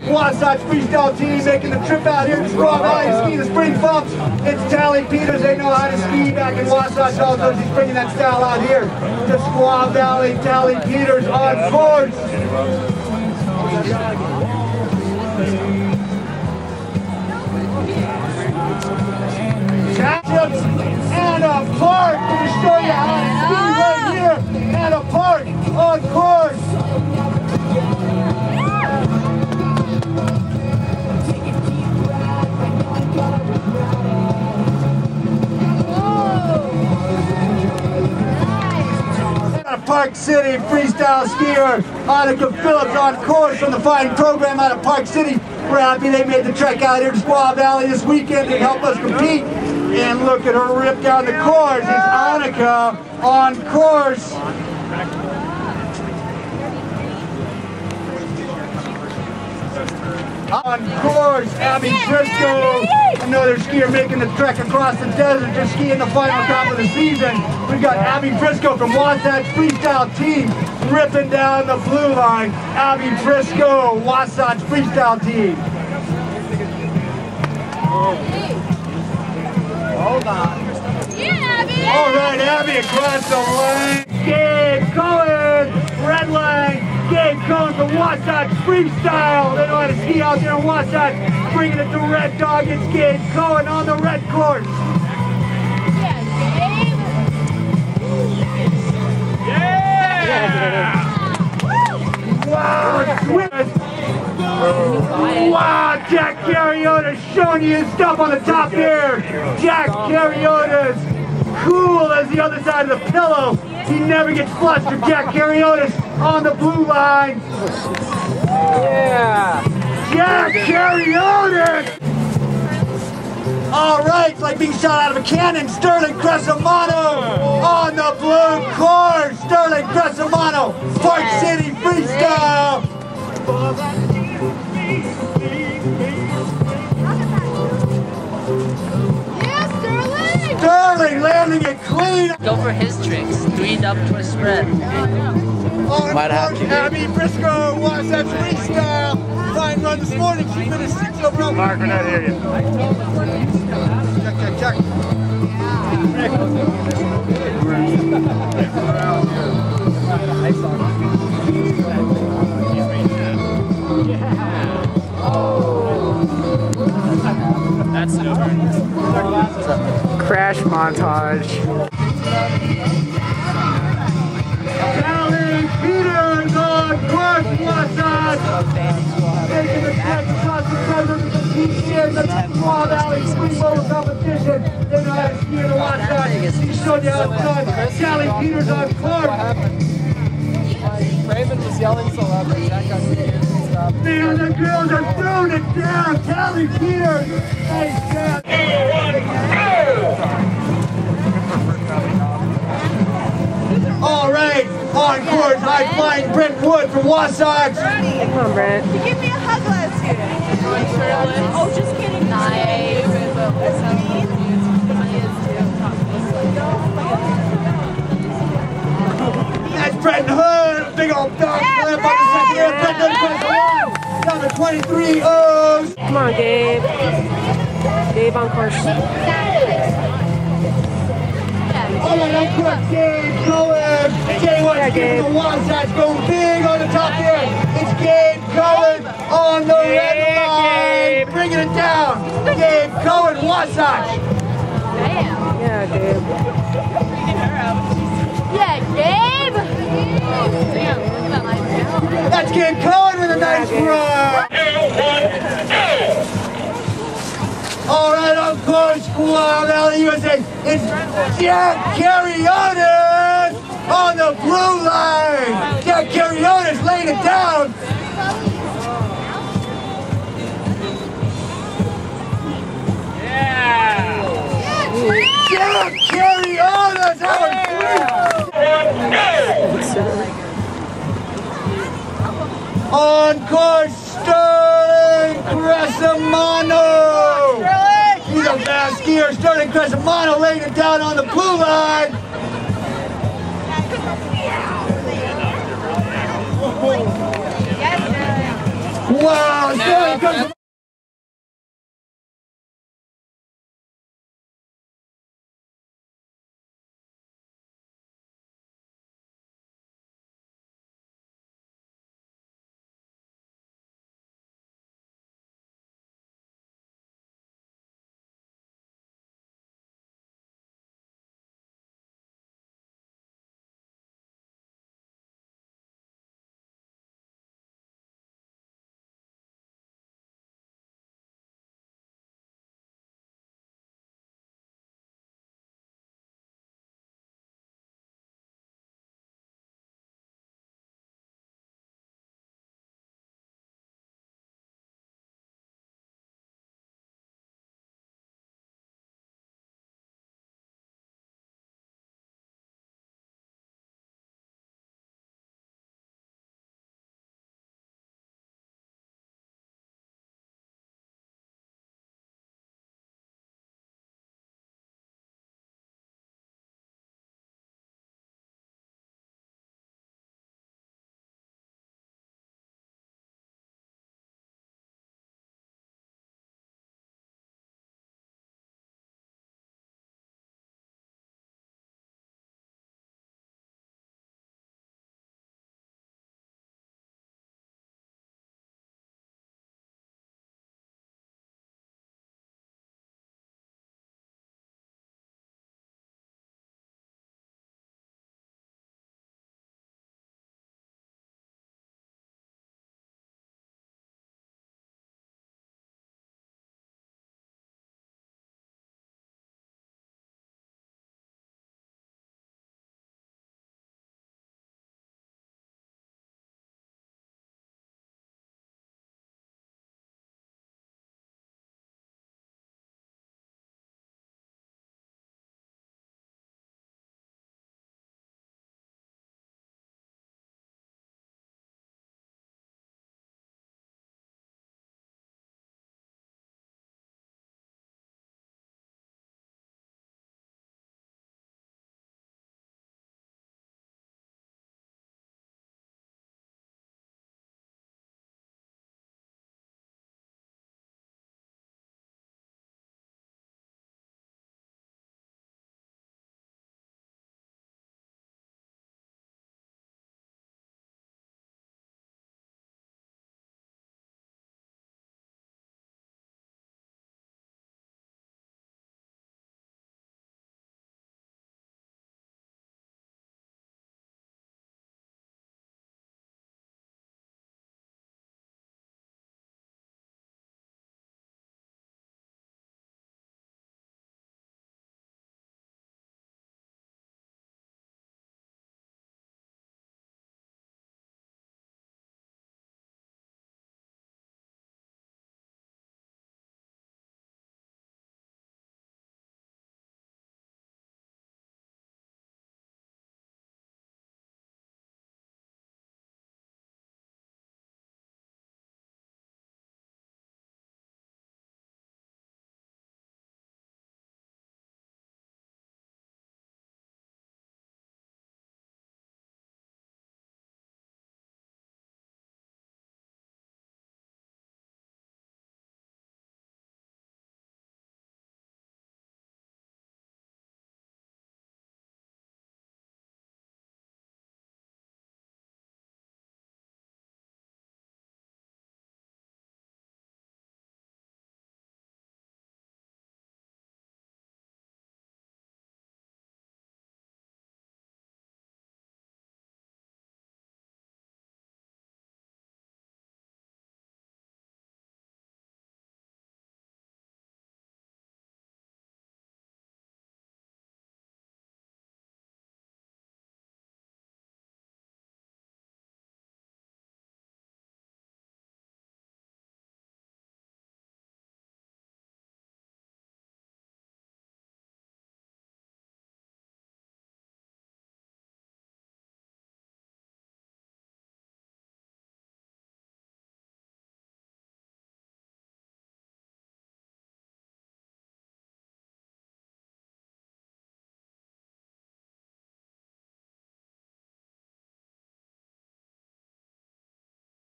Wasatch freestyle team making the trip out here to Squaw Valley to ski the spring bumps. It's Tally Peters. They know how to ski back in Wasatch also. She's bringing that style out here to Squaw Valley. Tally Peters on course. Park City freestyle skier Annika Phillips on course from the fine program out of Park City. We're happy they made the trek out here to Squaw Valley this weekend to help us compete. And look at her rip down the course. It's Annika on course. On course, Abby Briscoe, another skier making the trek across the desert to ski in the final top of the season. We've got Abby Briscoe from Wasatch Freestyle Team ripping down the blue line. Abby Briscoe, Wasatch Freestyle Team. Hold on. Yeah, Abby! All right, Abby across the line. Gabe Cohen, red line. Gabe Cohen from Wasatch Freestyle. They know how to ski out there in Wasatch. Bringing it to Red Dog. It's Gabe Cohen on the red course. Wow, Wow, Jack Carriota's showing you his stuff on the top here. Jack Carriota's cool as the other side of the pillow. He never gets flustered. Jack Carriota's on the blue line. Yeah. Jack Carriotis! All right, it's like being shot out of a cannon. Sterling Cresamano on the blue course. Sterling Cresamano, Park City Freestyle. Yes, Sterling Sterling landing it clean. Go for his tricks. Three double twist spread. On Might have to do. Abby Briscoe Wasatch freestyle. Fine run this morning. She finished sixth overall. Mark, we're not here yet. Check, check, check. That's over. Crash montage. Allie Peters on course, Wasatch. Taking the trek across the desert to compete in the Squaw Valley Speedboat competition. They know how to ski in the Wasatch. He showed you how it's done. Sally Peters on course. Raymond was yelling so loud that Jack got confused and stuff. Man, the girls are throwing it down. Sally Peters. Nice job. All right, on course, high flying Brent Wood from Wasatch. Come on, Brent. Give me a hug last year. Oh, just kidding. Nice. That's Brent Hood, big old dog flip on the second here. Brent Hood across the line. Down to 23 O's. Come on, Gabe. Gabe on course. All right, on course, Gabe Cohen. Jay Woods Yeah, giving Gabe. the Wasatch going big on the top here. It's Gabe Cohen on the red line. Gabe. Bringing it down. Gabe Cohen, Wasatch. Damn. Yeah, Gabe. Yeah, Gabe. Damn, look at that line. That's Gabe Cohen with a nice Gabe. run. All right, course, Squaw Valley, USA. It's Jack Carriotis on the blue line. Jack Carriotis laying it down. Jack Carriotis, that was sweet. On course, Sterling Cresamano. Skier. Sterling Cresamano laying it down on the blue line. There comes